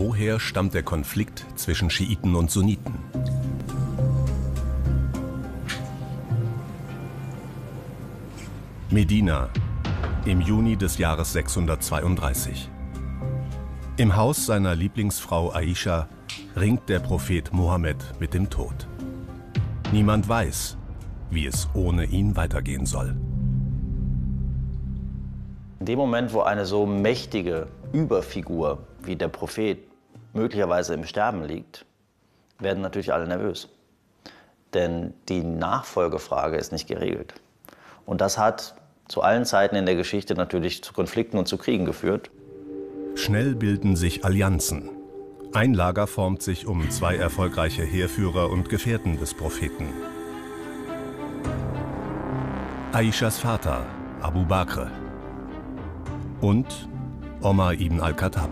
woher stammt der Konflikt zwischen Schiiten und Sunniten? Medina im Juni des Jahres 632. Im Haus seiner Lieblingsfrau Aisha ringt der Prophet Mohammed mit dem Tod. Niemand weiß, wie es ohne ihn weitergehen soll. In dem Moment, wo eine so mächtige Überfigur wie der Prophet möglicherweise im Sterben liegt, werden natürlich alle nervös. Denn die Nachfolgefrage ist nicht geregelt. Und das hat zu allen Zeiten in der Geschichte natürlich zu Konflikten und zu Kriegen geführt. Schnell bilden sich Allianzen. Ein Lager formt sich um zwei erfolgreiche Heerführer und Gefährten des Propheten. Aishas Vater, Abu Bakr. Und Omar ibn al-Khattab.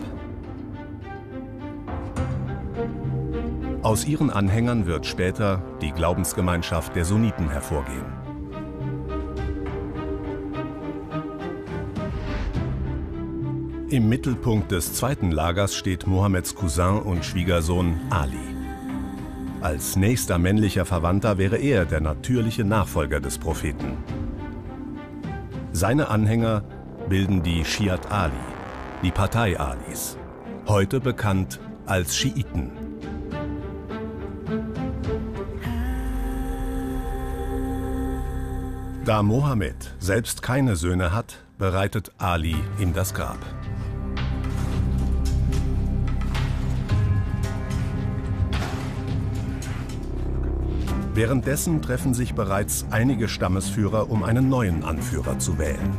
Aus ihren Anhängern wird später die Glaubensgemeinschaft der Sunniten hervorgehen. Im Mittelpunkt des zweiten Lagers steht Mohammeds Cousin und Schwiegersohn Ali. Als nächster männlicher Verwandter wäre er der natürliche Nachfolger des Propheten. Seine Anhänger bilden die Shiat Ali, die Partei Alis, heute bekannt als Schiiten. Da Mohammed selbst keine Söhne hat, bereitet Ali ihm das Grab. Währenddessen treffen sich bereits einige Stammesführer, um einen neuen Anführer zu wählen.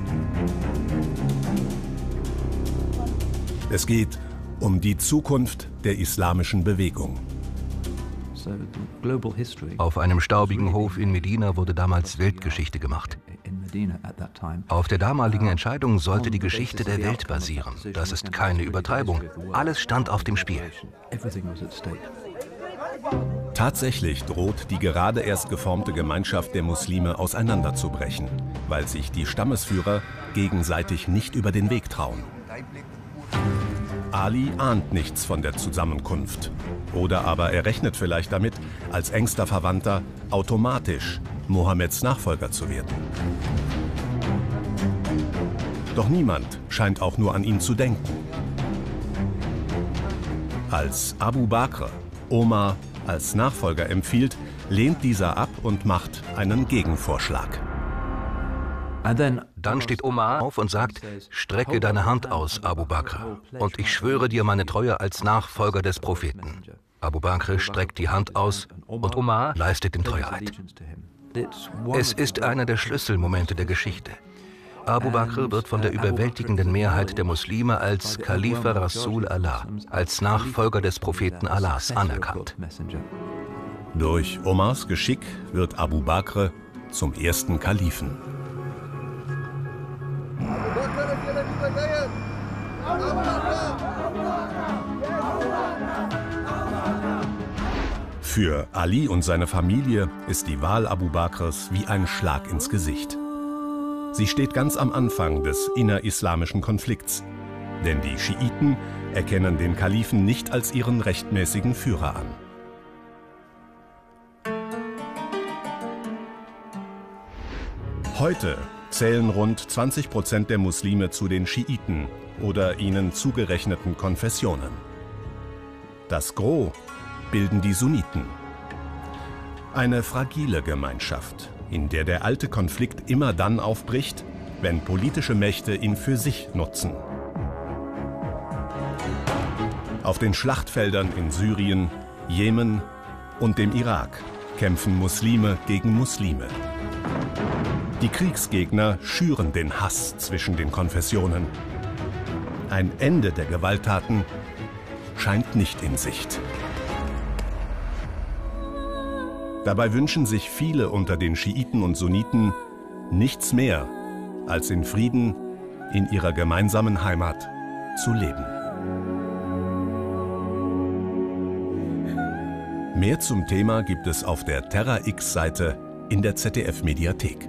Es geht um die Zukunft der islamischen Bewegung. Auf einem staubigen Hof in Medina wurde damals Weltgeschichte gemacht. Auf der damaligen Entscheidung sollte die Geschichte der Welt basieren. Das ist keine Übertreibung. Alles stand auf dem Spiel. Tatsächlich droht die gerade erst geformte Gemeinschaft der Muslime auseinanderzubrechen, weil sich die Stammesführer gegenseitig nicht über den Weg trauen. Ali ahnt nichts von der Zusammenkunft. Oder aber er rechnet vielleicht damit, als engster Verwandter automatisch Mohammeds Nachfolger zu werden. Doch niemand scheint auch nur an ihn zu denken. Als Abu Bakr, Omar als Nachfolger empfiehlt, lehnt dieser ab und macht einen Gegenvorschlag. Dann steht Omar auf und sagt, strecke deine Hand aus, Abu Bakr, und ich schwöre dir meine Treue als Nachfolger des Propheten. Abu Bakr streckt die Hand aus und Omar leistet den Treueeid. Es ist einer der Schlüsselmomente der Geschichte. Abu Bakr wird von der überwältigenden Mehrheit der Muslime als Khalifa Rasul Allah, als Nachfolger des Propheten Allahs anerkannt. Durch Omars Geschick wird Abu Bakr zum ersten Kalifen. Für Ali und seine Familie ist die Wahl Abu Bakrs wie ein Schlag ins Gesicht. Sie steht ganz am Anfang des innerislamischen Konflikts. Denn die Schiiten erkennen den Kalifen nicht als ihren rechtmäßigen Führer an. Heute zählen rund 20 Prozent der Muslime zu den Schiiten oder ihnen zugerechneten Konfessionen. Das Gros bilden die Sunniten. Eine fragile Gemeinschaft, in der der alte Konflikt immer dann aufbricht, wenn politische Mächte ihn für sich nutzen. Auf den Schlachtfeldern in Syrien, Jemen und dem Irak kämpfen Muslime gegen Muslime. Die Kriegsgegner schüren den Hass zwischen den Konfessionen. Ein Ende der Gewalttaten scheint nicht in Sicht. Dabei wünschen sich viele unter den Schiiten und Sunniten nichts mehr, als in Frieden in ihrer gemeinsamen Heimat zu leben. Mehr zum Thema gibt es auf der Terra X-Seite in der ZDF-Mediathek.